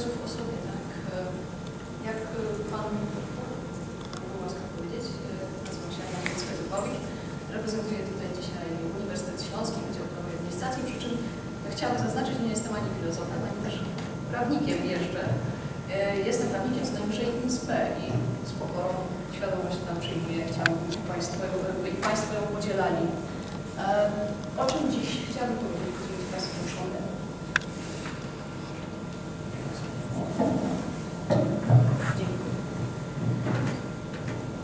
Słów o sobie, tak. Jak Pan mógł łaskaw powiedzieć, nazywam się Ania Jacka-Zubowicz. Reprezentuję tutaj dzisiaj Uniwersytet Śląski, Wydział Prawa i Administracji, przy czym chciałabym zaznaczyć, że nie jestem ani filozofem, ani też prawnikiem jeszcze. Jestem prawnikiem z najwyższej INSP i z pokorą świadomość tam przyjmuję. Chciałabym Państwo, by Państwo ją podzielali. O czym dziś chciałabym powiedzieć, jeżeli Państwo uczone?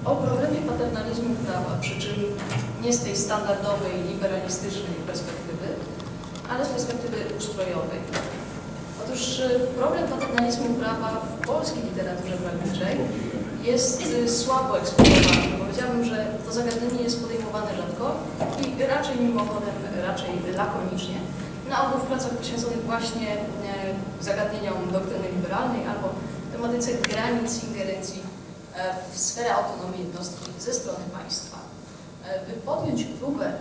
O problemie paternalizmu prawa, przy czym nie z tej standardowej, liberalistycznej perspektywy, ale z perspektywy ustrojowej. Otóż problem paternalizmu prawa w polskiej literaturze prawniczej jest słabo eksplorowany. Powiedziałabym, że to zagadnienie jest podejmowane rzadko i raczej mimochodem, raczej lakonicznie. Na ogół w pracach poświęconych właśnie zagadnieniom doktryny liberalnej albo tematyce granic ingerencji w sferę autonomii jednostki ze strony państwa. By podjąć próbę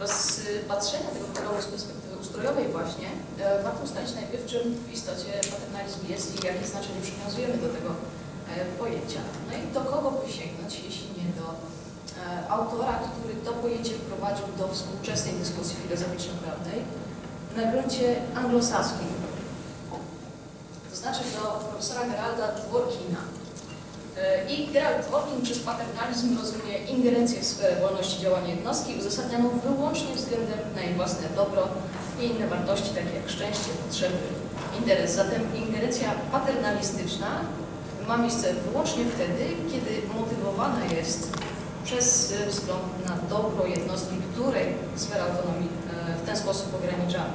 rozpatrzenia tego problemu z perspektywy ustrojowej właśnie, warto ustalić najpierw, czym w istocie paternalizm jest i jakie znaczenie przywiązujemy do tego pojęcia. No i do kogo by sięgnąć, jeśli nie do autora, który to pojęcie wprowadził do współczesnej dyskusji filozoficzno-prawnej na gruncie anglosaskim. To znaczy do profesora Geralda Dworkina. I Gerald Dworkin przez paternalizm rozumie ingerencję w sferę wolności działania jednostki uzasadnianą wyłącznie względem na jej własne dobro i inne wartości, takie jak szczęście, potrzeby, interes. Zatem ingerencja paternalistyczna ma miejsce wyłącznie wtedy, kiedy motywowana jest przez wzgląd na dobro jednostki, której sfera autonomii w ten sposób ograniczamy.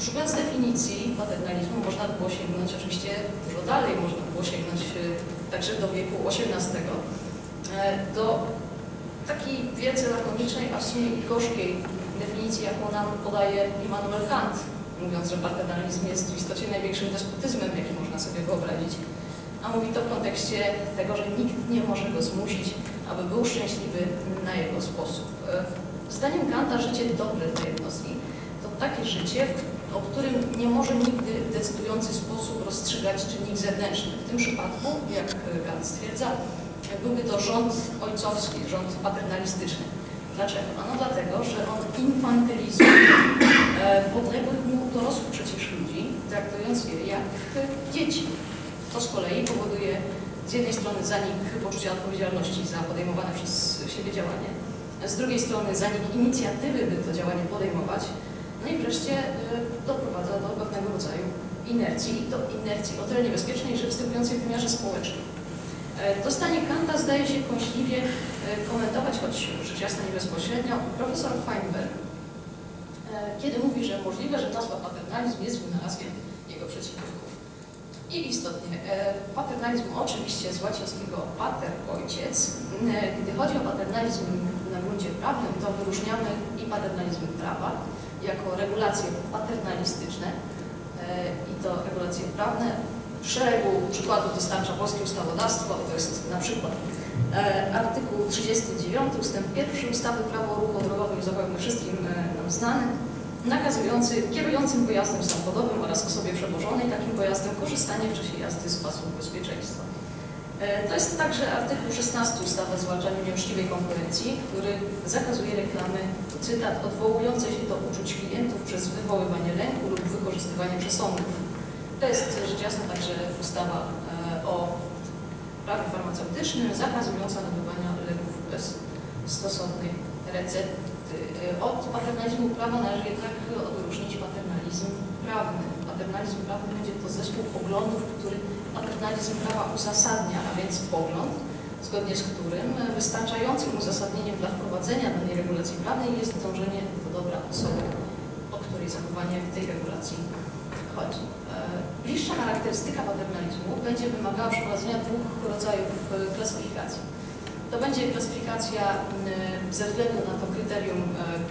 Szukając definicji paternalizmu można było sięgnąć oczywiście dużo dalej, można było sięgnąć także do wieku XVIII, do takiej wielce lakonicznej, a w sumie i gorzkiej definicji, jaką nam podaje Immanuel Kant, mówiąc, że paternalizm jest w istocie największym despotyzmem, jaki można sobie wyobrazić. A mówi to w kontekście tego, że nikt nie może go zmusić, aby był szczęśliwy na jego sposób. Zdaniem Kanta życie dobre dla jednostki to takie życie, o którym nie może nigdy w decydujący sposób rozstrzygać czynnik zewnętrzny. W tym przypadku, jak Kant stwierdza, byłby to rząd ojcowski, rząd paternalistyczny. Dlaczego? Ano dlatego, że on infantylizuje podległych mu dorosłych przecież ludzi, traktując je jak dzieci. To z kolei powoduje z jednej strony zanik poczucia odpowiedzialności za podejmowane przez siebie działanie, z drugiej strony zanik inicjatywy, by to działanie podejmować, no i wreszcie doprowadza do pewnego rodzaju inercji, i to inercji o tyle niebezpiecznej, że występującej w wymiarze społecznym. To zdanie Kanta zdaje się kąśliwie komentować, choć rzecz jasna nie bezpośrednio, profesor Feinberg, kiedy mówi, że możliwe, że nazwa paternalizm jest wynalazkiem jego przeciwników. I istotnie, paternalizm oczywiście z łacińskiego pater, ojciec. Gdy chodzi o paternalizm na gruncie prawnym, to wyróżniamy i paternalizm prawa, jako regulacje paternalistyczne i to regulacje prawne. Szeregu przykładów dostarcza polskie ustawodawstwo, to jest na przykład artykuł 39 ustęp 1 ustawy Prawo o ruchu drogowym, zapewne wszystkim nam znany, nakazujący kierującym pojazdem samochodowym oraz osobie przewożonej takim pojazdem korzystanie w czasie jazdy z pasów bezpieczeństwa. To jest także artykuł 16 ustawy o zwalczaniu nieuczciwej konkurencji, który zakazuje reklamy, cytat, odwołujące się do uczuć klientów przez wywoływanie lęku lub wykorzystywanie przesądów. To jest rzecz jasna także ustawa o prawie farmaceutycznym, zakazująca nabywania leków bez stosownej recepty. Od paternalizmu prawa należy jednak odróżnić paternalizm prawny. Paternalizm prawny będzie to zespół poglądów, który paternalizm prawa uzasadnia, a więc pogląd, zgodnie z którym wystarczającym uzasadnieniem dla wprowadzenia danej regulacji prawnej jest dążenie do dobra osoby, o której zachowanie w tej regulacji chodzi. Bliższa charakterystyka paternalizmu będzie wymagała przeprowadzenia dwóch rodzajów klasyfikacji. To będzie klasyfikacja ze względu na to kryterium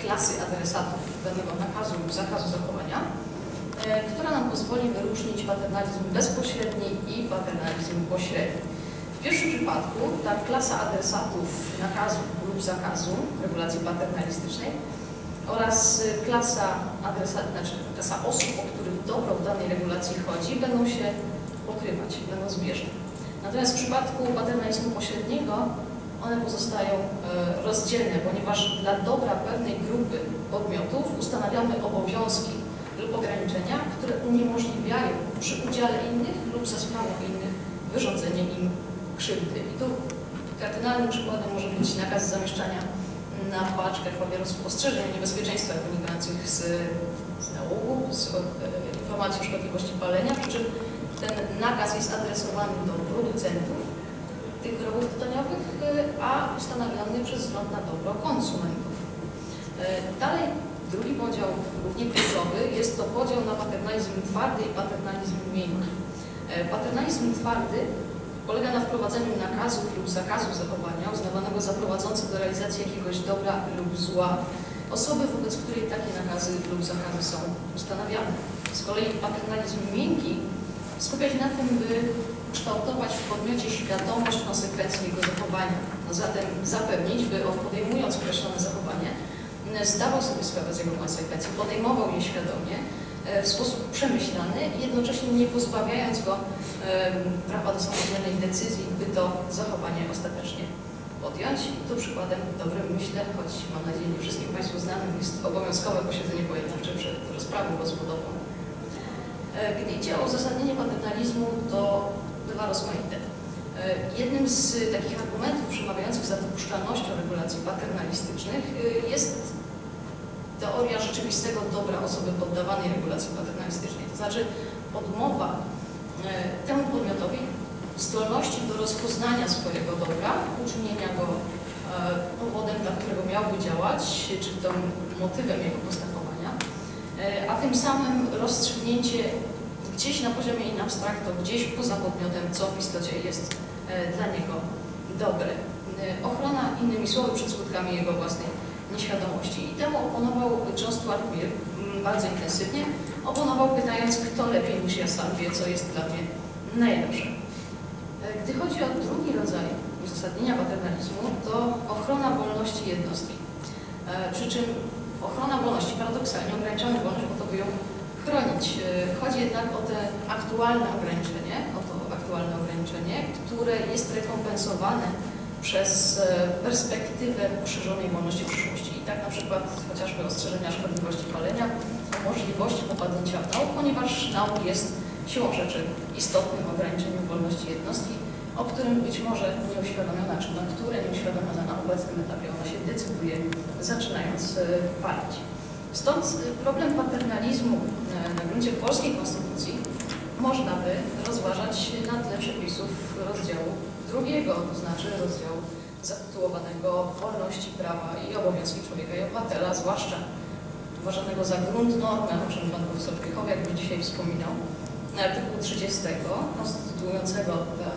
klasy adresatów danego nakazu lub zakazu zachowania, która nam pozwoli wyróżnić paternalizm bezpośredni i paternalizm pośredni. W pierwszym przypadku ta klasa adresatów nakazu lub zakazu regulacji paternalistycznej oraz y, klasa adresat, znaczy klasa osób, o których dobro w danej regulacji chodzi, będą się pokrywać, będą zbieżne. Natomiast w przypadku paternalizmu pośredniego one pozostają e, rozdzielne, ponieważ dla dobra pewnej grupy podmiotów ustanawiamy obowiązki lub ograniczenia, które uniemożliwiają przy udziale innych lub za sprawą innych wyrządzenie im krzywdy. I tu kardynalnym przykładem może być nakaz zamieszczania na paczkach papierosów ostrzeżeń o niebezpieczeństwach wynikających z, z nałogu, z e, informacji o szkodliwości palenia, przy czym ten nakaz jest adresowany do producentów tych wyrobów tytoniowych, e, a ustanawiany przez wzgląd na dobro konsumentów. E, dalej, drugi podział, równie kluczowy, jest to podział na paternalizm twardy i paternalizm miękki. E, Paternalizm twardy polega na wprowadzeniu nakazów lub zakazów zachowania uznawanego za prowadzące do realizacji jakiegoś dobra lub zła osoby, wobec której takie nakazy lub zakazy są ustanawiane. Z kolei paternalizm miękki skupia się na tym, by kształtować w podmiocie świadomość konsekwencji jego zachowania. No zatem zapewnić, by on podejmując określone zachowanie, m, zdawał sobie sprawę z jego konsekwencji, podejmował je świadomie, e, w sposób przemyślany jednocześnie nie pozbawiając go prawa do samodzielnej decyzji, by to zachowanie ostatecznie podjąć. Tu przykładem dobrym, myślę, choć mam nadzieję nie wszystkim Państwu znanym, jest obowiązkowe posiedzenie pojednawcze przed rozprawą rozwodową. E, Gdy idzie o uzasadnienie paternalizmu, to bywa rozmaite. E, Jednym z takich argumentów przemawiających za dopuszczalnością regulacji paternalistycznych e, jest teoria rzeczywistego dobra osoby poddawanej regulacji paternalistycznej. To znaczy odmowa e, temu podmiotowi zdolności do rozpoznania swojego dobra, uczynienia go e, powodem, dla którego miałby działać, czy to motywem jego postępowania, e, a tym samym rozstrzygnięcie gdzieś na poziomie in abstracto, gdzieś poza podmiotem, co w istocie jest e, dla niego dobre. E, Ochrona, innymi słowy, przed skutkami jego własnej nieświadomości. I temu oponował John Stuart Mill mm, bardzo intensywnie. Oponował pytając, kto lepiej niż ja sam wie, co jest dla mnie najlepsze. E, Gdy chodzi o drugi rodzaj uzasadnienia paternalizmu, to ochrona wolności jednostki. Przy czym ochrona wolności paradoksalnie ograniczamy wolność po to, by ją chronić. E, Chodzi jednak o te aktualne ograniczenie, o to aktualne ograniczenie, które jest rekompensowane przez e, perspektywę poszerzonej wolności przyszłości. I tak na przykład chociażby ostrzeżenia szkodliwości palenia, o możliwości popadnięcia w nauk, ponieważ nauk jest siłą rzeczy istotnym ograniczeniem wolności jednostki, o którym być może nieuświadomiona, czy na które nieuświadomiona na obecnym etapie ona się decyduje, zaczynając e, palić. Stąd problem paternalizmu na gruncie polskiej konstytucji można by rozważać na tle przepisów rozdziału drugiego, to znaczy rozdziału zatytułowanego Wolności, prawa i obowiązki człowieka i obywatela, zwłaszcza uważanego za grunt normę, o czym pan profesor Piechow jakby dzisiaj wspominał, artykułu 30 konstytuującego tę e,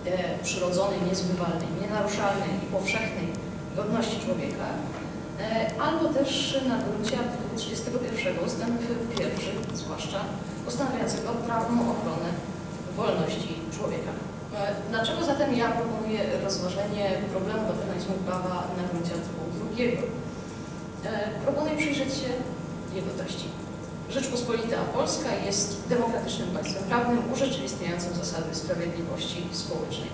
ideę przyrodzonej, niezbywalnej, nienaruszalnej i powszechnej godności człowieka, e, albo też na gruncie artykułu 31 ustęp pierwszy, zwłaszcza ustanawiającego prawną ochronę wolności człowieka. E, Dlaczego zatem ja proponuję rozważenie problemu paternalizmu prawa na gruncie artykułu drugiego? E, Proponuję przyjrzeć się jego treści. Rzeczpospolita Polska jest demokratycznym państwem prawnym urzeczywistniającym zasady sprawiedliwości społecznej.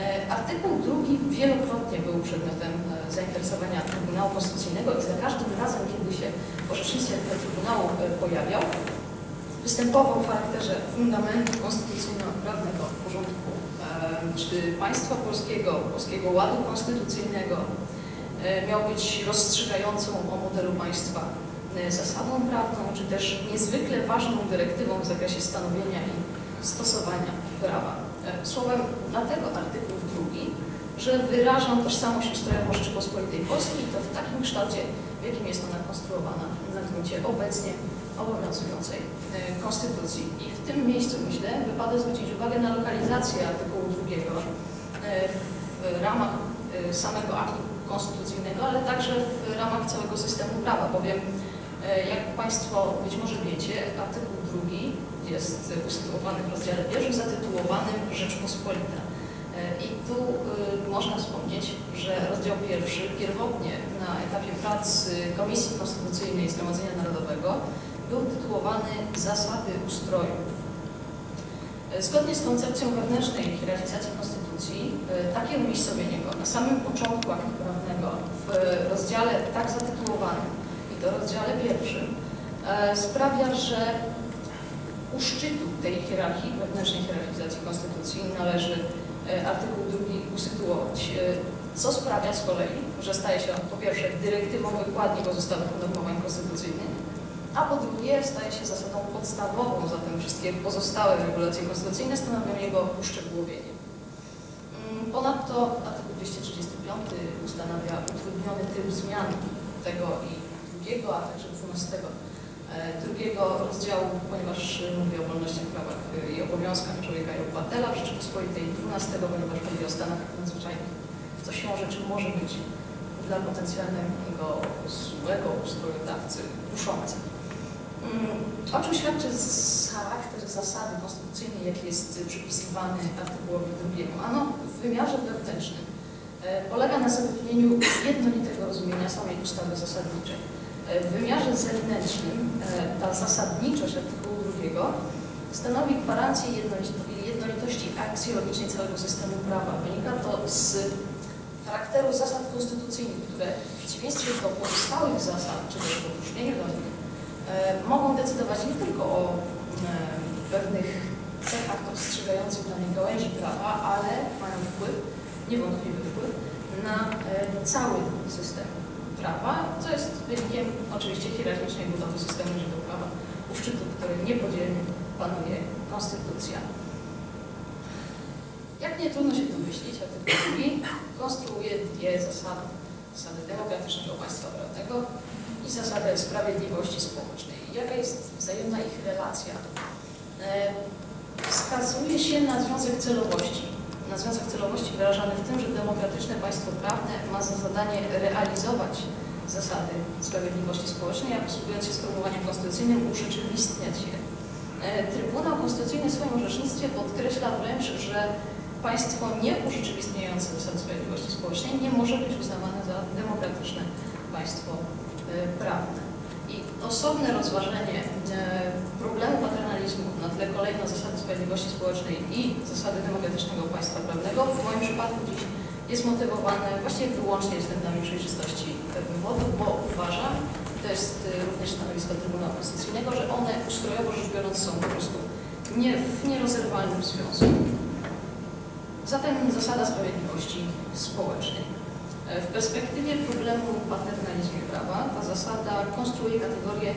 E, Artykuł drugi wielokrotnie był przedmiotem e, zainteresowania Trybunału Konstytucyjnego i za każdym razem, kiedy się w orzecznictwie Trybunału e, pojawiał, występował w charakterze fundamentu konstytucyjno-prawnego porządku e, czy państwa polskiego, polskiego ładu konstytucyjnego, e, miał być rozstrzygającą o modelu państwa zasadą prawną, czy też niezwykle ważną dyrektywą w zakresie stanowienia i stosowania prawa. Słowem, dlatego artykuł że wyraża tożsamość ustrojową Rzeczypospolitej Polskiej i to w takim kształcie, w jakim jest ona konstruowana na gruncie obecnie obowiązującej e, konstytucji. I w tym miejscu, myślę, wypada zwrócić uwagę na lokalizację artykułu drugiego e, w ramach e, samego aktu konstytucyjnego, ale także w ramach całego systemu prawa, bowiem jak Państwo być może wiecie, artykuł drugi jest usytuowany w rozdziale pierwszym zatytułowanym Rzeczpospolita. I tu y, można wspomnieć, że rozdział pierwszy pierwotnie na etapie prac Komisji Konstytucyjnej Zgromadzenia Narodowego był tytułowany Zasady ustroju. Zgodnie z koncepcją wewnętrznej realizacji Konstytucji, takie umiejscowienie go na samym początku aktu prawnego w rozdziale tak zatytułowanym i to rozdziale pierwszym sprawia, że u szczytu tej hierarchii, wewnętrznej hierarchizacji Konstytucji należy artykuł drugi usytuować, e, co sprawia z kolei, że staje się on po pierwsze dyrektywą wykładni pozostałych unormowań konstytucyjnych, a po drugie staje się zasadą podstawową, zatem wszystkie pozostałe regulacje konstytucyjne stanowią jego uszczegółowienie. Mm, ponadto artykuł 235 ustanawia utrudniony tryb zmian tego i drugiego, a także 12 E, drugiego rozdziału, ponieważ mówi o wolnościach, prawach i obowiązkach człowieka i obywatela w Rzeczypospolitej, 12, ponieważ mówi o stanach nadzwyczajnych, co się czym może być dla potencjalnego złego ustrojodawcy kuszące. Mm, o czym świadczy charakter zasady konstytucyjnej, jaki jest przypisywany artykułowi drugiemu? Ano w wymiarze wewnętrznym e, polega na zapewnieniu jednolitego rozumienia samej ustawy zasadniczej w wymiarze zewnętrznym e, ta zasadniczość artykułu drugiego stanowi gwarancję jednolitości akcji całego systemu prawa. Wynika to z charakteru zasad konstytucyjnych, które w przeciwieństwie do pozostałych zasad, czy też w odróżnieniu do nich, e, mogą decydować nie tylko o e, pewnych cechach dostrzegających danej gałęzi prawa, ale mają wpływ, niewątpliwy wpływ na cały system prawa, co jest wynikiem oczywiście hierarchicznej budowy systemu źródeł prawa, u szczytu który niepodzielnie panuje konstytucja. Jak nie trudno się domyślić, artykuł drugi konstruuje dwie zasady. Zasady demokratycznego państwa prawnego i zasadę sprawiedliwości społecznej. Jaka jest wzajemna ich relacja? E, wskazuje się na związek celowości. Na związek celowości wyrażany w tym, że demokratyczne państwo prawne ma za zadanie realizować zasady sprawiedliwości społecznej, a posługując się sformułowaniem konstytucyjnym urzeczywistniać je. E, Trybunał Konstytucyjny w swoim orzecznictwie podkreśla wręcz, że państwo nieurzeczywistniające zasady sprawiedliwości społecznej nie może być uznawane za demokratyczne państwo e, prawne. I osobne rozważenie e, problemu tle kolejno zasady sprawiedliwości społecznej i zasady demokratycznego państwa prawnego w moim przypadku dziś jest motywowane właśnie wyłącznie względami przejrzystości wywodów, bo uważam, to jest y, również stanowisko Trybunału Konstytucyjnego, że one ustrojowo rzecz biorąc są po prostu nie, w nierozerwalnym związku. Zatem zasada sprawiedliwości społecznej. E, w perspektywie problemu paternalizmu prawa ta zasada konstruuje kategorię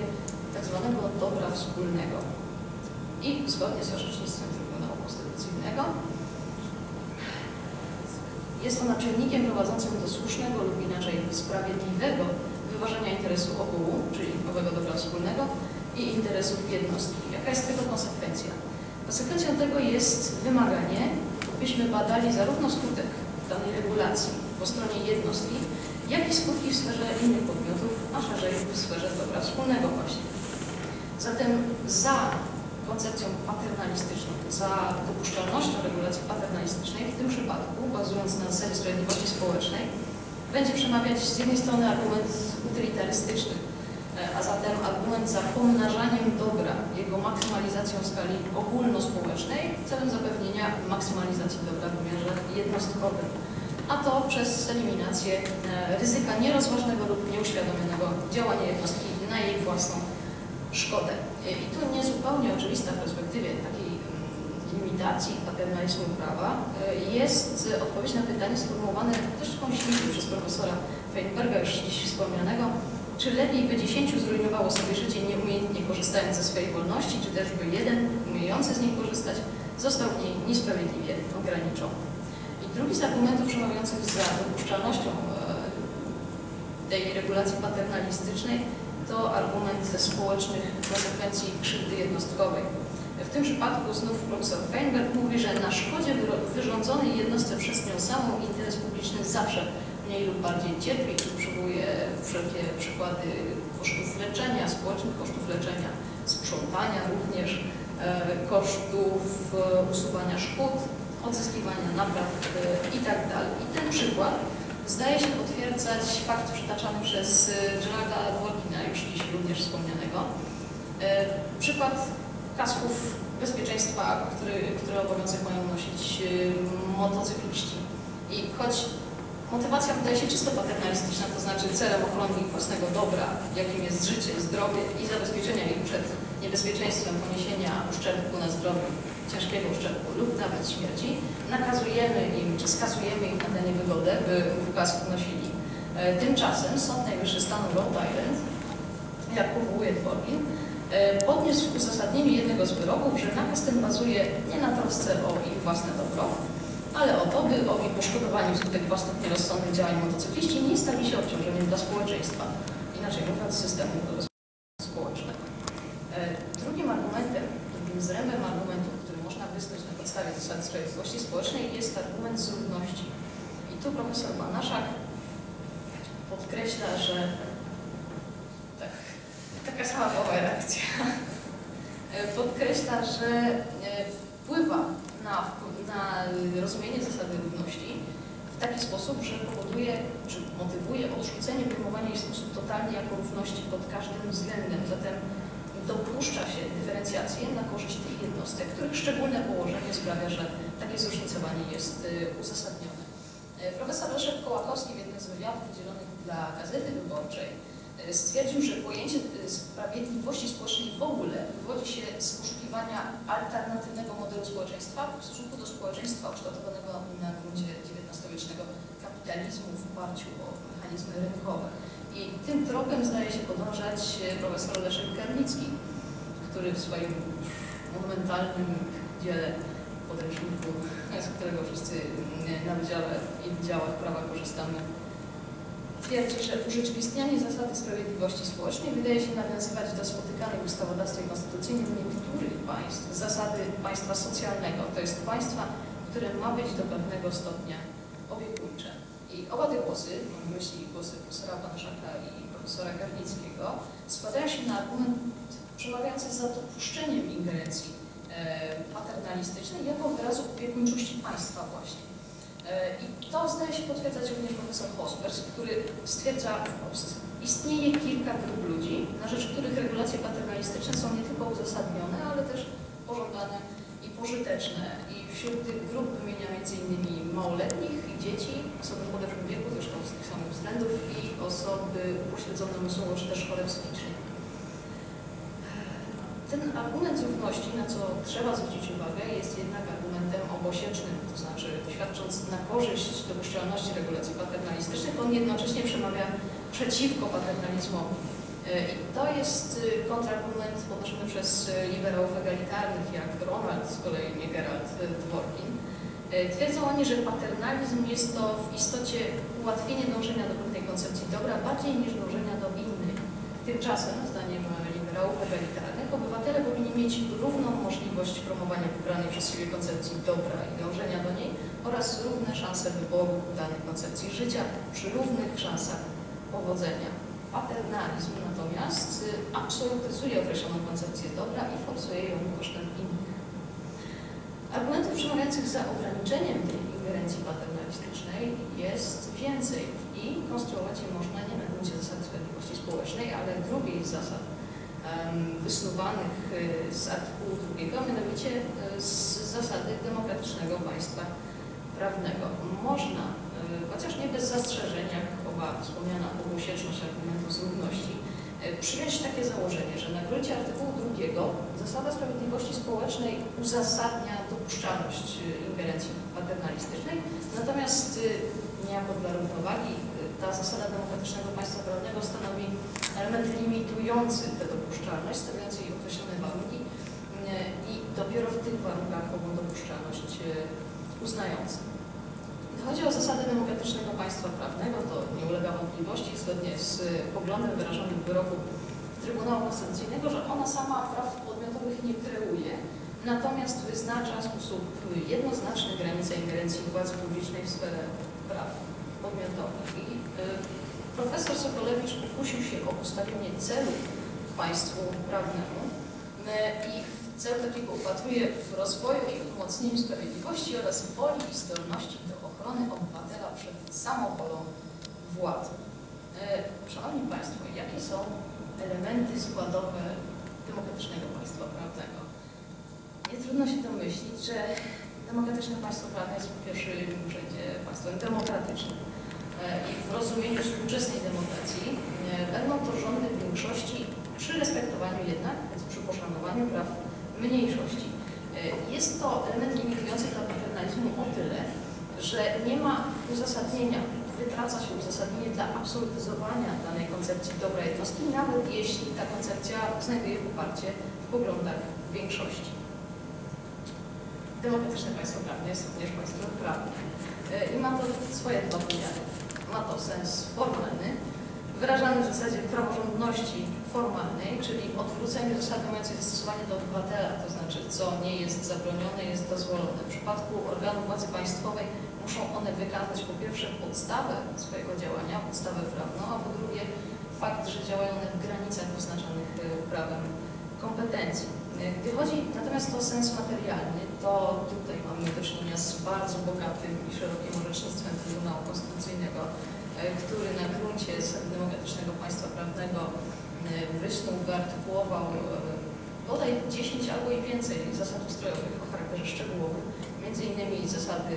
tak zwanego dobra wspólnego. I zgodnie z orzecznictwem Trybunału Konstytucyjnego jest ona czynnikiem prowadzącym do słusznego lub inaczej sprawiedliwego wyważenia interesu ogółu, czyli owego dobra wspólnego i interesów jednostki. Jaka jest tego konsekwencja? Konsekwencją tego jest wymaganie, byśmy badali zarówno skutek danej regulacji po stronie jednostki, jak i skutki w sferze innych podmiotów, a szerzej w sferze dobra wspólnego właśnie. Zatem za koncepcją paternalistyczną, za dopuszczalnością regulacji paternalistycznej, w tym przypadku, bazując na zasadzie sprawiedliwości społecznej, będzie przemawiać z jednej strony argument utylitarystyczny, e, a zatem argument za pomnażaniem dobra, jego maksymalizacją w skali ogólnospołecznej celem zapewnienia maksymalizacji dobra w wymiarze jednostkowym, a to przez eliminację e, ryzyka nierozważnego lub nieuświadomionego działania jednostki na jej własną szkodę. I tu niezupełnie oczywista w perspektywie takiej mm, limitacji paternalizmu prawa e, jest odpowiedź na pytanie sformułowane dość kąśliwie przez profesora Feinberga, już dziś wspomnianego, czy lepiej by dziesięciu zrujnowało sobie życie nieumiejętnie korzystając ze swojej wolności, czy też by jeden umiejący z niej korzystać został w niej niesprawiedliwie ograniczony. I drugi z argumentów przemawiających za dopuszczalnością tej regulacji paternalistycznej to argument społecznych konsekwencji krzywdy jednostkowej. W tym przypadku znów profesor Feinberg mówi, że na szkodzie wyrządzonej jednostce przez nią samą interes publiczny zawsze mniej lub bardziej cierpi. Tu przywołuje wszelkie przykłady kosztów leczenia, społecznych kosztów leczenia, sprzątania również, e, kosztów e, usuwania szkód, odzyskiwania napraw y, i tak. I ten przykład zdaje się potwierdzać fakt przytaczany przez y, Geralda Dworkina, już dziś również wspomnianego. Y, Przykład kasków bezpieczeństwa, który, który obowiązek mają nosić y, motocykliści. I choć motywacja wydaje się czysto paternalistyczna, to znaczy celem ochrony ich własnego dobra, jakim jest życie, zdrowie i zabezpieczenia ich przed niebezpieczeństwem poniesienia uszczerbku na zdrowiu, ciężkiego uszczerbku lub nawet śmierci, nakazujemy im, czy skazujemy ich na tę niewygodę, by ów kask nosili. E, Tymczasem Sąd Najwyższy stanu Rhode Island, jak powołuje Dworkin, e, podniósł w uzasadnieniu jednego z wyroków, że nakaz ten bazuje nie na trosce o ich własne dobro, ale o to, by owi poszkodowani wskutek własnych nierozsądnych działań motocykliści nie stali się obciążeniem dla społeczeństwa, inaczej mówiąc systemu społecznego. E, Drugim argumentem, drugim zrębem argumentów, który można wysnuć na podstawie zasady sprawiedliwości społecznej jest argument zrówności. I tu profesor Banaszak podkreśla, że tak, taka sama była reakcja. Podkreśla, że e, wpływa na, na rozumienie zasady równości w taki sposób, że powoduje, czy motywuje odrzucenie pojmowania jej w sposób totalny jako równości pod każdym względem. Zatem dopuszcza się dyferencjację na korzyść tych jednostek, których szczególne położenie sprawia, że takie zróżnicowanie jest y, uzasadnione. Y, Profesor Leszek Kołakowski w jednym z wywiadów udzielonych dla Gazety Wyborczej y, stwierdził, że pojęcie sprawiedliwości społecznej w ogóle wywodzi się z poszukiwania alternatywnego modelu społeczeństwa w stosunku do społeczeństwa ukształtowanego na gruncie XIX-wiecznego kapitalizmu w oparciu o mechanizmy rynkowe. I tym tropem zdaje się podążać e, profesor Leszek Karnicki, który w swoim monumentalnym dziele podręczniku, z którego wszyscy mm, na wydziale i wydziałach prawa korzystamy, twierdzi, że urzeczywistnianie zasady sprawiedliwości społecznej wydaje się nawiązywać do spotykanej w ustawodawstwie konstytucyjnym niektórych państw zasady państwa socjalnego, to jest państwa, które ma być do pewnego stopnia. I oba te głosy, mam na myśli głosy profesora Banaszaka i profesora Garnickiego, składają się na argument przemawiający za dopuszczeniem ingerencji e, paternalistycznej jako wyrazu opiekuńczości państwa właśnie. E, I to zdaje się potwierdzać również profesor Hospers, który stwierdza wprost, istnieje kilka grup ludzi, na rzecz których regulacje paternalistyczne są nie tylko uzasadnione, ale też pożądane i pożyteczne. I wśród tych grup wymienia m.in. małoletnich i dzieci, osoby w podeszłym wieku, zresztą z tych samych względów, i osoby upośledzone umysłowo czy też chore psychicznie. Ten argument równości, na co trzeba zwrócić uwagę, jest jednak argumentem obosiecznym, to znaczy świadcząc na korzyść dopuszczalności regulacji paternalistycznych, on jednocześnie przemawia przeciwko paternalizmowi. I to jest y, kontrargument podnoszony przez y, liberałów egalitarnych, jak Ronald, z kolei nie Gerald y, Dworkin. Twierdzą oni, że paternalizm jest to w istocie ułatwienie dążenia do pewnej koncepcji dobra bardziej niż dążenia do innej. Tymczasem, zdaniem liberałów egalitarnych, obywatele powinni mieć równą możliwość promowania wybranej przez siebie koncepcji dobra i dążenia do niej oraz równe szanse wyboru danej koncepcji życia przy równych szansach powodzenia. Paternalizm natomiast y, absolutyzuje określoną koncepcję dobra i forsuje ją kosztem innych. Argumentów przemawiających za ograniczeniem tej ingerencji paternalistycznej jest więcej i konstruować je można nie na gruncie zasady sprawiedliwości społecznej, ale drugiej z zasad wysnuwanych y, z artykułu drugiego, a mianowicie y, z zasady demokratycznego państwa prawnego. Można, chociaż nie bez zastrzeżeń, jak owa wspomniana obosieczność argumentu z równości, y, przyjąć takie założenie, że na gruncie artykułu drugiego zasada sprawiedliwości społecznej uzasadnia dopuszczalność y, ingerencji paternalistycznej, natomiast y, niejako dla równowagi ta zasada demokratycznego państwa prawnego stanowi element limitujący tę dopuszczalność, stawiający jej określone warunki i dopiero w tych warunkach ową dopuszczalność uznający. Chodzi o zasadę demokratycznego państwa prawnego, to nie ulega wątpliwości, zgodnie z poglądem wyrażonym w wyroku Trybunału Konstytucyjnego, że ona sama praw podmiotowych nie kreuje, natomiast wyznacza w sposób jednoznaczny granice ingerencji władzy publicznej w sferę praw podmiotowych. I y, profesor Sokolewicz pokusił się o postawienie celu państwu prawnemu y, i Cel takiego upatruje w rozwoju i umocnieniu sprawiedliwości oraz woli i zdolności do ochrony obywatela przed samowolą władz. E, Szanowni Państwo, jakie są elementy składowe demokratycznego państwa prawnego? Nie trudno się domyślić, że demokratyczne państwo prawne jest w pierwszym rzędzie państwem demokratycznym. E, I w rozumieniu współczesnej demokracji e, będą to rządy większości przy respektowaniu jednak, więc przy poszanowaniu praw mniejszości. Jest to element limitujący dla paternalizmu o tyle, że nie ma uzasadnienia, wytraca się uzasadnienie dla absolutyzowania danej koncepcji dobra jednostki, nawet jeśli ta koncepcja znajduje poparcie w poglądach większości. Demokratyczne państwo prawne jest również państwem prawnym E, i ma to swoje dwa wymiary. Ma to sens formalny, wyrażany w zasadzie praworządności formalnej, czyli odwróceniu zasady mającej zastosowanie do obywatela, to znaczy co nie jest zabronione, jest dozwolone. W przypadku organów władzy państwowej muszą one wykazać po pierwsze podstawę swojego działania, podstawę prawną, a po drugie fakt, że działają one w granicach wyznaczonych e, prawem kompetencji. E, Gdy chodzi natomiast o sens materialny, to tutaj mamy do czynienia z bardzo bogatym i szerokim orzecznictwem Trybunału Konstytucyjnego, e, który na gruncie demokratycznego państwa prawnego wysnuł, wyartykułował bodaj 10 albo i więcej zasad ustrojowych o charakterze szczegółowym, między innymi zasady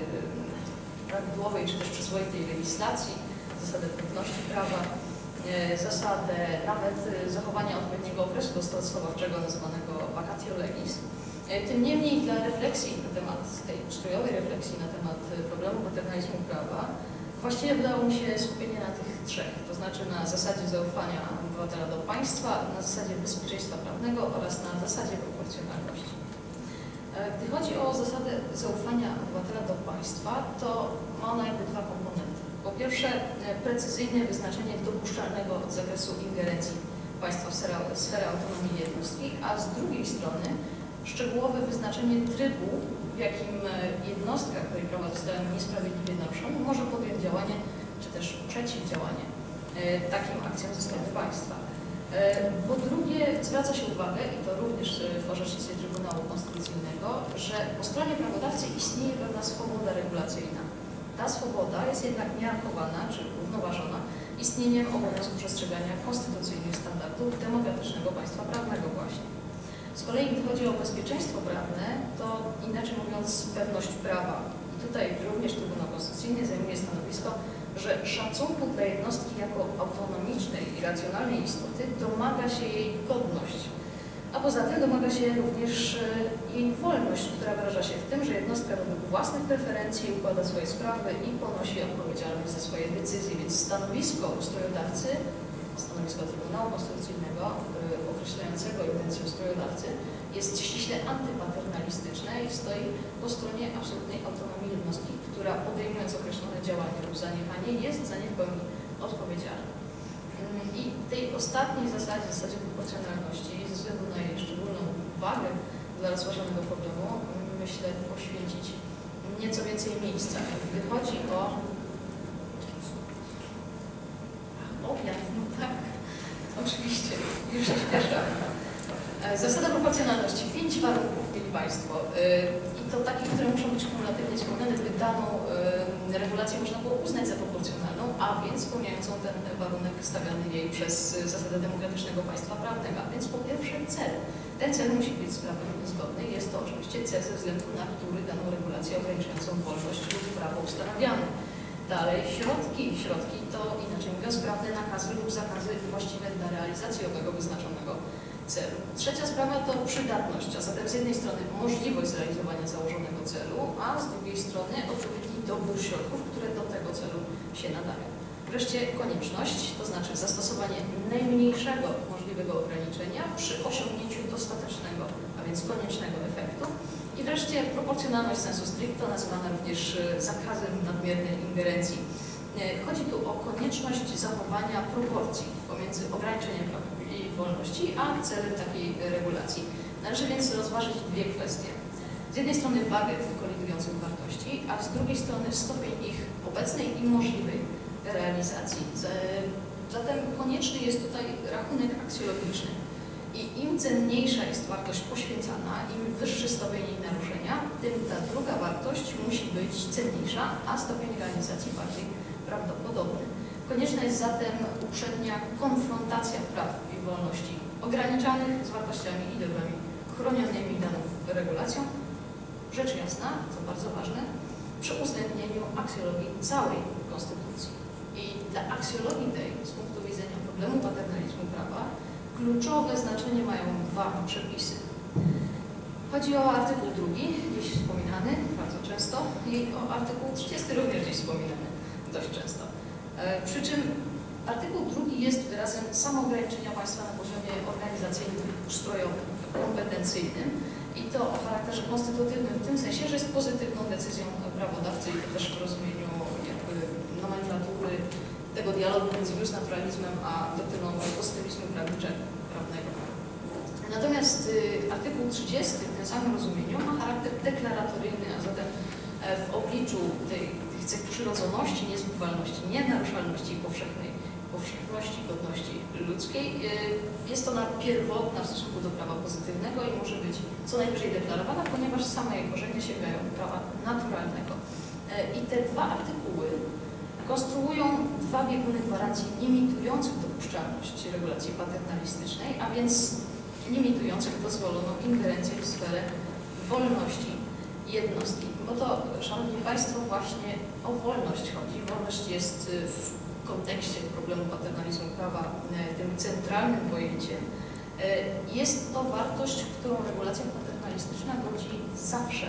prawidłowej czy też przyzwoitej legislacji, zasadę pewności prawa, e, zasadę nawet e, zachowania odpowiedniego okresu dostosowawczego nazywanego vacatio legis. E, Tym niemniej dla refleksji na temat tej ustrojowej refleksji na temat problemu paternalizmu prawa właściwie wydało mi się skupienie na tych trzech, to znaczy na zasadzie zaufania obywatela do państwa, na zasadzie bezpieczeństwa prawnego oraz na zasadzie proporcjonalności. E, Gdy chodzi o zasadę zaufania obywatela do państwa, to ma ona jakby dwa komponenty. Po pierwsze, e, precyzyjne wyznaczenie dopuszczalnego zakresu ingerencji państwa w sferę, autonomii jednostki, a z drugiej strony szczegółowe wyznaczenie trybu, w jakim e, jednostka, której prawa zostały niesprawiedliwie naruszone, może podjąć działanie, czy też przeciwdziałanie takim akcjom ze strony państwa. Po drugie, zwraca się uwagę, i to również w orzecznictwie Trybunału Konstytucyjnego, że po stronie prawodawcy istnieje pewna swoboda regulacyjna. Ta swoboda jest jednak miarkowana, czy równoważona istnieniem obowiązku przestrzegania konstytucyjnych standardów demokratycznego państwa prawnego właśnie. Z kolei, gdy chodzi o bezpieczeństwo prawne, to inaczej mówiąc pewność prawa. I tutaj również Trybunał Konstytucyjny zajmuje stanowisko, że szacunku dla jednostki jako autonomicznej i racjonalnej istoty domaga się jej godność. A poza tym domaga się również e, jej wolność, która wyraża się w tym, że jednostka według własnych preferencji układa swoje sprawy i ponosi odpowiedzialność za swoje decyzje. Więc stanowisko ustrojodawcy, stanowisko Trybunału Konstytucyjnego e, określającego intencję ustrojodawcy jest ściśle antypaternalistyczne i stoi po stronie absolutnej autonomii jednostki, która podejmując określone działanie lub zaniechanie jest za nie w pełni odpowiedzialna. I tej ostatniej zasadzie, zasadzie proporcjonalności, ze względu na jej szczególną wagę dla rozważanego problemu, myślę poświęcić nieco więcej miejsca. Gdy chodzi o obiad, no tak, oczywiście, już się śpieszę. Zasada proporcjonalności. Pięć warunków, mieli Państwo. E, I to takich, które muszą być kumulatywnie spełnione, by daną e, regulację można było uznać za proporcjonalną, a więc spełniającą ten warunek stawiany jej przez zasadę demokratycznego państwa prawnego. A więc po pierwsze cel. Ten cel musi być z prawem zgodny. Jest to oczywiście cel ze względu na który daną regulację ograniczającą wolność lub prawo ustanawiamy. Dalej środki. Środki to inaczej mówiąc prawne nakazy lub zakazy właściwe dla realizacji owego wyznaczonego celu. Trzecia sprawa to przydatność, a zatem z jednej strony możliwość zrealizowania założonego celu, a z drugiej strony odpowiedni dobór środków, które do tego celu się nadają. Wreszcie konieczność, to znaczy zastosowanie najmniejszego możliwego ograniczenia przy osiągnięciu dostatecznego, a więc koniecznego efektu. I wreszcie proporcjonalność sensu stricto, nazywana również e, zakazem nadmiernej ingerencji. E, Chodzi tu o konieczność zachowania proporcji pomiędzy ograniczeniem wolności, a celem takiej regulacji. Należy więc rozważyć dwie kwestie. Z jednej strony wagę tych kolidujących wartości, a z drugiej strony stopień ich obecnej i możliwej realizacji. Z- Zatem konieczny jest tutaj rachunek aksjologiczny I im cenniejsza jest wartość poświęcana, im wyższy stopień jej naruszenia, tym ta druga wartość musi być cenniejsza, a stopień realizacji bardziej prawdopodobny. Konieczna jest zatem uprzednia konfrontacja praw i wolności ograniczanych z wartościami ideowymi chronionymi daną regulacją. Rzecz jasna, co bardzo ważne, przy uwzględnieniu aksjologii całej Konstytucji. I dla aksjologii tej, z punktu widzenia problemu paternalizmu prawa, kluczowe znaczenie mają dwa przepisy. Chodzi o artykuł drugi, dziś wspominany bardzo często, i o artykuł 30 również dziś wspominany dość często. E, przy czym artykuł drugi jest wyrazem samoograniczenia państwa na poziomie organizacyjnym, ustrojowym, kompetencyjnym i to o charakterze konstytutywnym w tym sensie, że jest pozytywną decyzją prawodawcy i to też w rozumieniu jakby nomenklatury tego dialogu między naturalizmem a doktryną pozytywizmu prawnego. Natomiast y, artykuł 30 w tym samym rozumieniu ma charakter deklaratoryjny, a zatem e, w obliczu tej, tych cech przyrodzoności, niezbywalności, nienaruszalności powszechnej, powszechności, godności ludzkiej, y, jest ona pierwotna w stosunku do prawa pozytywnego i może być co najwyżej deklarowana, ponieważ same jej korzenie sięgają prawa naturalnego. E, I te dwa artykuły konstruują dwa bieguny gwarancji limitujących dopuszczalność regulacji paternalistycznej, a więc limitujących dozwoloną ingerencję w sferę wolności jednostki. Bo to, Szanowni Państwo, właśnie o wolność chodzi. Wolność jest y, w kontekście problemu paternalizmu prawa y, tym centralnym pojęciem. Y, jest to wartość, którą regulacja paternalistyczna godzi zawsze,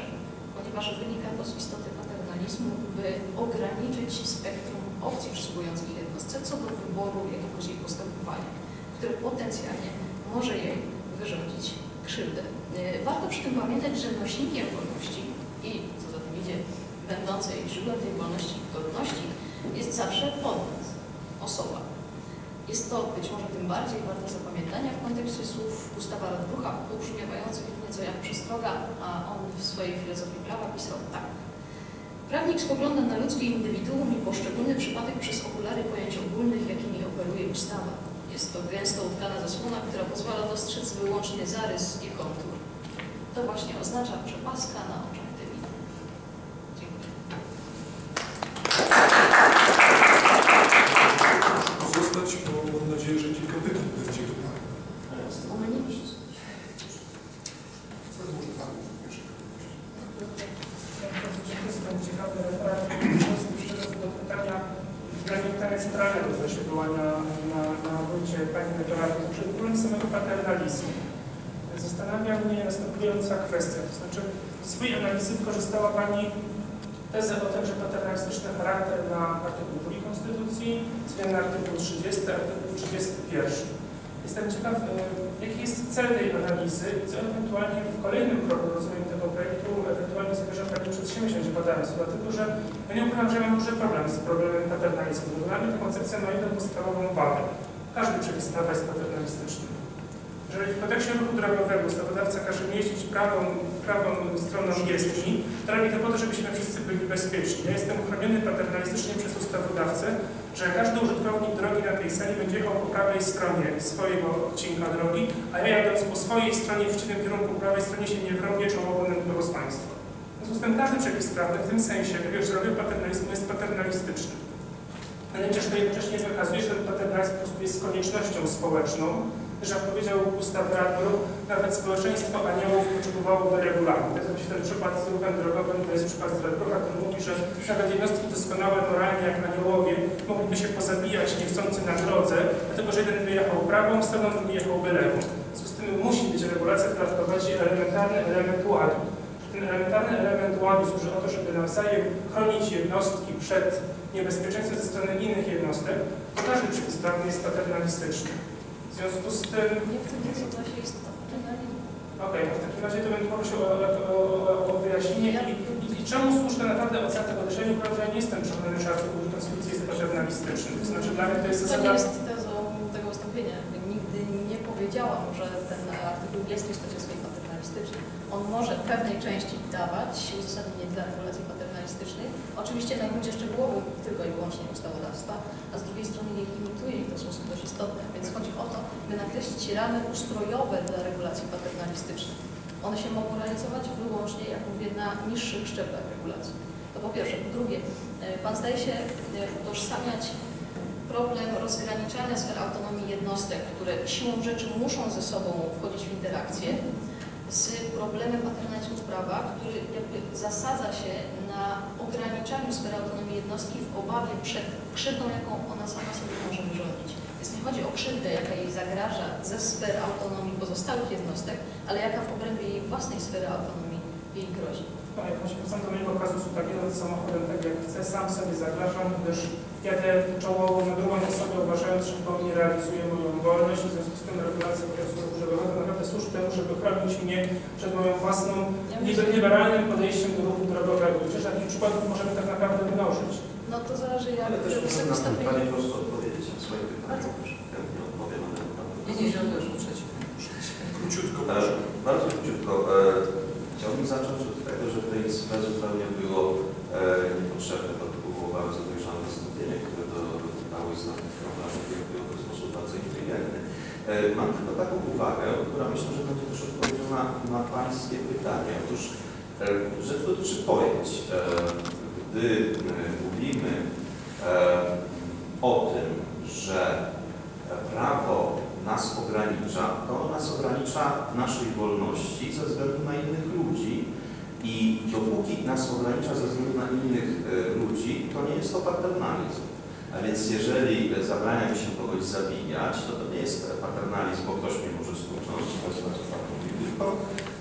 ponieważ wynika to z istoty paternalizmu, by ograniczyć spektrum opcji przysługujących jednostce co do wyboru jakiegoś jej postępowania, które potencjalnie może jej wyrządzić krzywdę. E, warto przy tym pamiętać, że nośnikiem wolności i, co za tym idzie, będącej źródłem tej wolności i godności jest zawsze podmiot, osoba. Jest to być może tym bardziej warte zapamiętania w kontekście słów Gustawa Radbrucha, pobrzmiewających nieco jak przestroga, a on w swojej filozofii prawa pisał tak. Prawnik spogląda na ludzkie indywiduum i poszczególny przypadek przez okulary pojęć ogólnych, jakimi operuje ustawa. Jest to gęsto utkana zasłona, która pozwala dostrzec wyłącznie zarys i kontur. To właśnie oznacza przepaska na oczach Dewina. Dziękuję. Zostać, bo mam nadzieję, że kilka pytań będzie tutaj. One nie Może Pan również. Jestem ciekawy referat przede do pytania dla pytania centralnego które była na, na, na gruncie Pani referatu, przed ogólem samego paternalizmu. Zastanawia mnie następująca kwestia, to znaczy w swojej analizy wykorzystała Pani tezę o tym, że paternalistyczny charakter na artykuł 2 Konstytucji, zmiany artykuł 30, artykuł 31. Jestem ciekaw, e, jaki jest cel tej analizy i co ewentualnie w kolejnym kroku rozwoju tego projektu ewentualnie zamierza Pani przedsięwziąć badając, dlatego że ja nie ukrywam, że mam duży problem z problemem paternalizmu, dla mnie ta koncepcja ma jedną podstawową wagę. Każdy przepis prawa jest paternalistyczny. Jeżeli w kodeksie ruchu drogowego ustawodawca każe jeździć prawą, prawą stroną jezdni, robi to po to, żebyśmy wszyscy byli bezpieczni. Ja jestem chroniony paternalistycznie przez ustawodawcę, że każdy użytkownik drogi na tej sali będzie jechał po prawej stronie swojego odcinka drogi, a ja jadąc po swojej stronie w przeciwnym kierunku prawej stronie się nie wrobię czołowym z państwa. W związku z tym każdy przepis prawny w tym sensie, że robię paternalizmu jest paternalistyczny. Ale jednocześnie jednocześnie wykazuje, że paternalizm po prostu jest koniecznością społeczną, że powiedział Gustaw Radbru, nawet społeczeństwo aniołów potrzebowało regulacji. To jest ten przykład z ruchem drogowym, to jest przykład z Radbrucha, który mówi, że nawet jednostki doskonałe moralnie jak aniołowie mogliby się pozabijać niechcący na drodze, dlatego że jeden by jechał prawą stroną, drugi jechałby lewą. W związku z tym musi być regulacja, która wprowadzi elementarny element ładu. Ten elementarny element ładu służy o to, żeby nawzajem chronić jednostki przed niebezpieczeństwem ze strony innych jednostek, to każdy przepis prawny jest paternalistyczny. W związku z tym... Okej, okay, w takim razie to bym prosił o, o, o, wyjaśnienie i, i, i czemu tak naprawdę ocena tego wydarzenia, że ja nie jestem przekonany, że artykuł Konstytucji jest paternalistyczny. To znaczy dla mnie to jest zasada... To nie jest tezą tego wystąpienia. Nigdy nie powiedziałam, że ten artykuł jest w istocie swojej paternalistyczny. On on może w pewnej części dawać uzasadnienie dla regulacji oczywiście na gruncie szczegółowym tylko i wyłącznie ustawodawstwa, a z drugiej strony nie limituje ich w sposób dość istotny. Więc chodzi o to, by nakreślić ramy ustrojowe dla regulacji paternalistycznych. One się mogą realizować wyłącznie, jak mówię, na niższych szczeblach regulacji. To po pierwsze. Po drugie, e, Pan zdaje się e, utożsamiać problem rozgraniczania sfer autonomii jednostek, które siłą rzeczy muszą ze sobą wchodzić w interakcję, z problemem paternalizmu prawa, który jakby zasadza się na ograniczaniu sfery autonomii jednostki w obawie przed krzywdą, jaką ona sama sobie może wyrządzić. Więc nie chodzi o krzywdę, jaka jej zagraża ze sfer autonomii pozostałych jednostek, ale jaka w obrębie jej własnej sfery autonomii jej grozi. Panie pośle, wracam do mojego kazusu tak jadąc samochodem tak jak chcę, sam sobie zagrażam, gdyż jadę czołowo na drugą osobę, uważając, że to nie realizuje moją wolność i w związku z tym regulacja kodeksu ruchu temu, żeby chronić mnie przed moją własną liberalnym podejściem do ruchu drogowego. Przecież takich przypadków możemy tak naprawdę mnożyć. no to zależy jak Ale też muszę wysoki na to stopień... pytanie prosto odpowiedzieć na swoje pytanie. Chętnie odpowiem na ten temat. Nie, nie, już trzeci. Króciutko, E, proszę. Bardzo króciutko. E, chciałbym zacząć od tego, że w tej sferze zupełnie było e, niepotrzebne, to było bardzo dojrzałe wystąpienie, które dotykało istotnych problemów i odbyło w sposób bardzo inteligentny. E, mam tylko taką uwagę, która myślę, że będzie też odpowiedzią na, na Pańskie pytanie. Otóż e, rzecz dotyczy pojęć. E, gdy e, mówimy e, o tym, że prawo nas ogranicza, to nas ogranicza naszej wolności ze względu na innych ludzi i dopóki nas ogranicza ze względu na innych e, ludzi, to nie jest to paternalizm. A więc jeżeli zabrania mi się kogoś zabijać, to to nie jest paternalizm, bo ktoś mnie może skurcząć, to bardzo fakt mówi, tylko,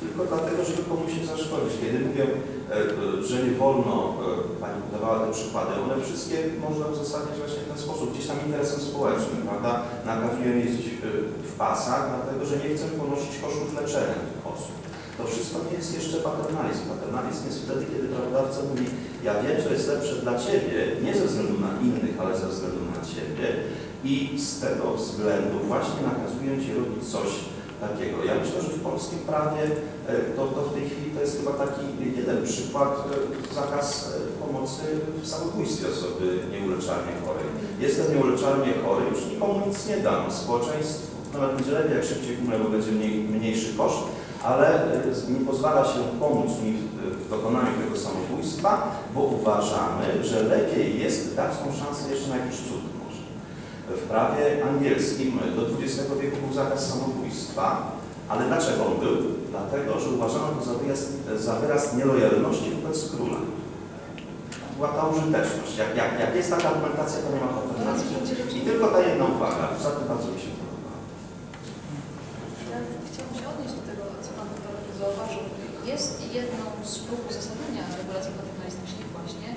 tylko dlatego, żeby komuś się zaszkodzić. Kiedy mówię, e, że nie wolno, e, Pani podawała te przykłady, one wszystkie można uzasadniać właśnie w ten sposób, gdzieś tam interesem społecznym, prawda? Nakazuję jeździć e, w pasach, dlatego że nie chcę ponosić kosztów leczenia tych osób. To wszystko nie jest jeszcze paternalizm. Paternalizm jest wtedy, kiedy prawodawca mówi, ja wiem, co jest lepsze dla Ciebie, nie ze względu na innych, ale ze względu na Ciebie i z tego względu właśnie nakazuję Ci robić coś takiego. Ja myślę, że w polskim prawie e, to, to w tej chwili to jest chyba taki jeden przykład, e, zakaz e, pomocy w samobójstwie osoby nieuleczalnie chorej. Jestem nieuleczalnie chory, już nikomu nic nie dam. Społeczeństwu nawet będzie lepiej, jak szybciej umrę, bo będzie mniej, mniejszy koszt, ale e, nie pozwala się pomóc mi w, dokonaniu tego samobójstwa, bo uważamy, że lepiej jest dać tą szansę jeszcze na jakiś cud może. W prawie angielskim do XX wieku był zakaz samobójstwa, ale dlaczego on był? Dlatego, że uważano go za wyraz, za wyraz nielojalności wobec króla. To była ta użyteczność. Jak, jak, jak jest taka argumentacja, to nie ma gruncie rzeczy I tylko ta jedna uwaga, poza tym bardzo mi się podoba. Ja chciałabym się odnieść do tego, co Pan doktor zauważył. Jest jedną z prób uzasadnienia regulacji paternalistycznych właśnie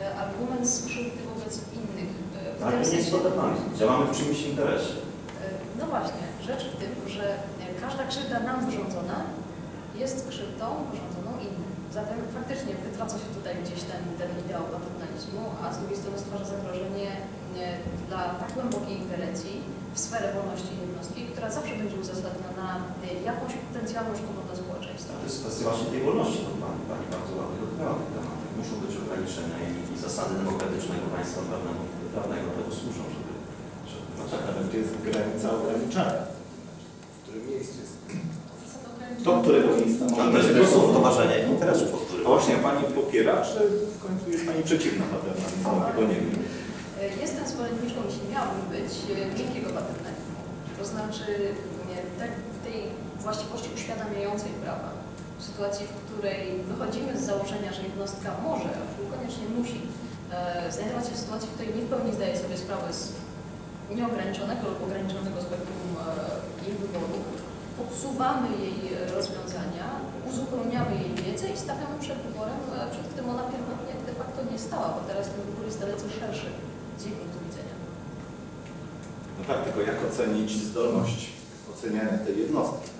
e, argument skrzywdy wobec innych. e, w Ale nie jest paternalizm. Działamy w czyimś interesie. E, No właśnie, rzecz w tym, że każda krzywda nam wyrządzona jest krzywdą wyrządzoną innym. Zatem faktycznie wytraca się tutaj gdzieś ten, ten ideał paternalizmu, a z drugiej strony stwarza zagrożenie dla tak głębokiej ingerencji w sferę wolności jednostki, która zawsze będzie uzasadniona jakąś potencjalną szkodą dla społeczeństwa. To jest kwestia właśnie tej wolności, to Pani, pani bardzo ładnie dotknęła tych tematów. Muszą być ograniczenia i, i zasady demokratycznego państwa prawnego, prawnego tego służą, żeby... żeby No tak, ale to jest granica ograniczania. W którym miejscu jest? Do Do którego miejsca To można jest po prostu doważenie interesów, o których... A właśnie Pani popiera, czy w końcu jest Pani przeciwna paternalizmowi? Tego nie wiem. E, Jestem zwolenniczką, jeśli miałabym być, e, miękkiego paternalizmu. To znaczy nie, tak w tej właściwości uświadamiającej prawa. W sytuacji, w której wychodzimy z założenia, że jednostka może, a niekoniecznie musi, e, znajdować się w sytuacji, w której nie w pełni zdaje sobie sprawę z nieograniczonego lub ograniczonego spektrum e, jej wyborów, podsuwamy jej rozwiązania, uzupełniamy jej wiedzę i stawiamy przed wyborem, e, przed którym ona pierwotnie de facto nie stała, bo teraz ten wybór jest dalece szerszy z jej punktu widzenia. No tak, tylko jak ocenić zdolność oceniania tej jednostki?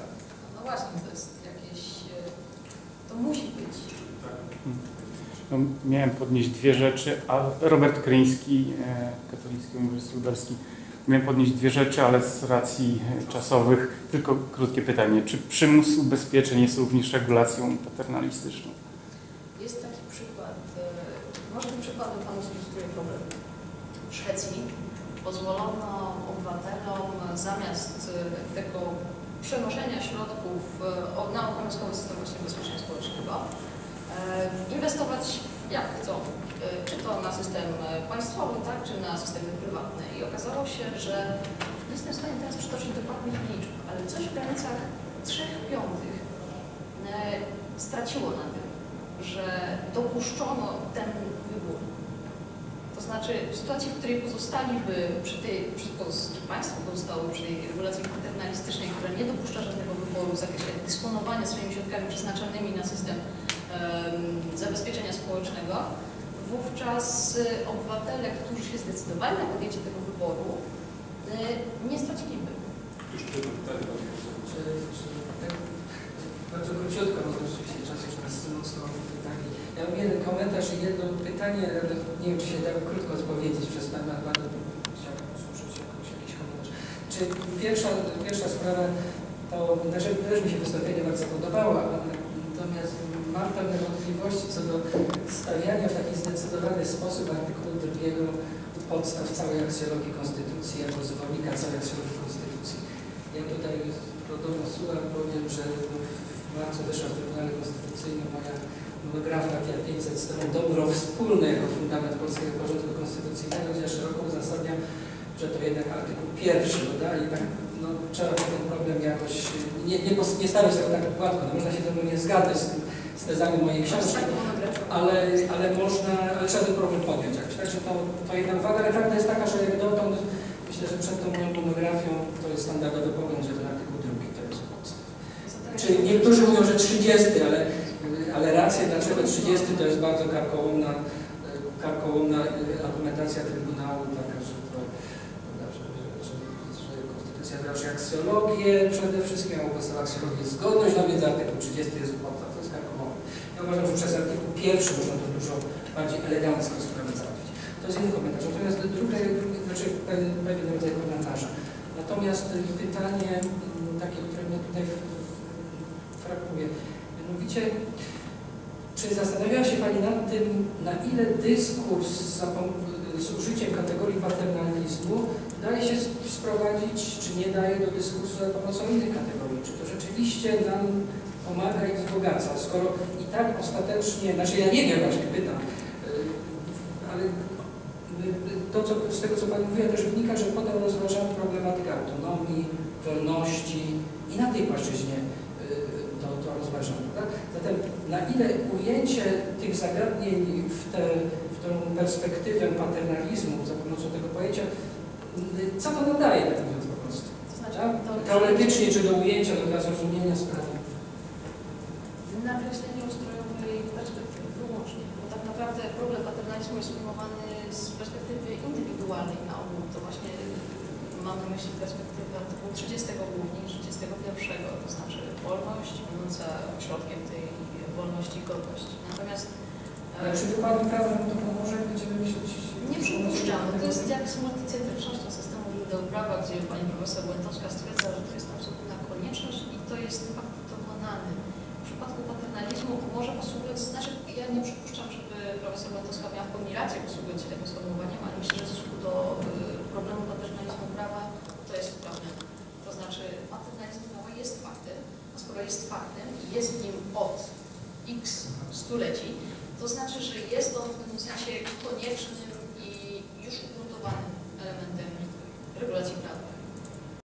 Tak? Właśnie, to jest jakieś, e, to musi być. No, miałem podnieść dwie rzeczy, a Robert Kryński, e, Katolicki Uniwersytet Lubelski, Miałem podnieść dwie rzeczy, ale z racji e, czasowych tylko krótkie pytanie. Czy przymus ubezpieczeń jest również regulacją paternalistyczną? Jest taki przykład, może tym przykładem Panu zilustruję problem. W Szwecji pozwolono obywatelom zamiast tego przenoszenia środków e, na obowiązkowy system właśnie ubezpieczenia społecznego e, inwestować jak chcą, e, czy to na system państwowy, tak, czy na systemy prywatne. I okazało się, że nie jestem w stanie teraz przytoczyć dokładnych liczb, ale coś w granicach 3 piątych straciło na tym, że dopuszczono ten wybór. Znaczy w sytuacji, w której pozostaliby przy tej, przy, państwo pozostało przy tej regulacji paternalistycznej, która nie dopuszcza żadnego wyboru w zakresie dysponowania swoimi środkami przeznaczonymi na system em, zabezpieczenia społecznego, wówczas y, obywatele, którzy się zdecydowali na podjęcie tego wyboru, y, nie straciliby. Jeszcze pytanie, Pani Poseł. Czy, czy tak, bardzo króciutko, bo rzeczywiście czas już nas mocno pytanie. Ja mam jeden komentarz i jedno pytanie, nie wiem, czy się da krótko odpowiedzieć przez Pana, bym chciałbym usłyszeć jakoś, jakiś komentarz. Czy pierwsza, pierwsza sprawa, to znaczy też mi się wystąpienie bardzo podobało, natomiast mam pewne wątpliwości co do stawiania w taki zdecydowany sposób artykułu drugiego podstaw całej aksjologii Konstytucji, jako zwolennika całej aksjologii Konstytucji. Ja tutaj do domu słucham, powiem, że w marcu wyszła w Trybunale Konstytucyjnym moja monografia 500 stron dobro wspólne jako fundament polskiego porządku konstytucyjnego, gdzie szeroko uzasadniam, że to jednak artykuł pierwszy, prawda? I tak no, trzeba ten problem jakoś, nie, nie, nie stawiać tego tak gładko, no, można się ze mną nie zgadzać z, z tezami mojej książki, ale, ale można, ale trzeba ten problem podjąć jakoś. Także to, to jedna uwaga, ale prawda jest taka, że jak dotąd, myślę, że przed tą moją monografią to jest standardowy pogląd, że ten artykuł drugi to jest podstaw. Czyli niektórzy mówią, że 30, ale, ale racja, dlaczego 30 to jest bardzo karkołomna, karkołomna argumentacja Trybunału, taka, że to że, że, że, Konstytucja wyraża aksjologię przede wszystkim, a u podstaw aksjologii jest zgodność, no więc artykuł 30 jest podstaw, to jest karkołomne. Ja uważam, że przez artykuł pierwszy można to dużo bardziej elegancko sprawę. To jest jeden komentarz. Natomiast drugie, drugie znaczy pewien, rodzaj komentarza. Natomiast y, pytanie takie, które mnie tutaj f- frapuje. Mianowicie, czy zastanawiała się Pani nad tym, na ile dyskurs z, użyciem kategorii paternalizmu daje się sp- sprowadzić, czy nie daje do dyskursu za pomocą innych kategorii? Czy to rzeczywiście nam pomaga i wzbogaca, skoro i tak ostatecznie, znaczy ja nie wiem właśnie, pytam, yy, ale yy, to, co, z tego, co Pani mówiła, też wynika, że potem rozważamy problematykę autonomii, wolności i na tej płaszczyźnie Prawda? Zatem na ile ujęcie tych zagadnień w, te, w tą perspektywę paternalizmu za pomocą tego pojęcia, yy, co to nadaje, tak mówiąc po prostu? To znaczy, Tak? to, Teoretycznie, czy do ujęcia, do zrozumienia sprawy. nakreślenie ustrojowej perspektywy wyłącznie, bo tak naprawdę problem paternalizmu jest ujmowany z perspektywy indywidualnej na ogół. To właśnie mam na myśli perspektywę artykułu 30 głównie i 31, to znaczy wolność będąca środkiem tej wolności i godności. Natomiast e, Ale przy wykładu prawa nam to pomoże, będziemy myśleć... nie przypuszczam, to jest jak z multicentrycznością systemu źródeł prawa, gdzie pani profesor Łętowska stwierdza, że to jest absolutna konieczność i to jest fakt dokonany. W przypadku paternalizmu może posługując, znaczy ja nie przypuszczam, żeby profesor Łętowska miała w pełni rację posługując się tego sformułowaniem, ale myślę, że w stosunku do y, problemu paternalizmu prawa to jest prawne. To znaczy paternalizm prawa jest faktem, a skoro jest faktem i jest nim od x stuleci, to znaczy, że jest on w pewnym sensie koniecznym i już ugruntowanym elementem regulacji prawa.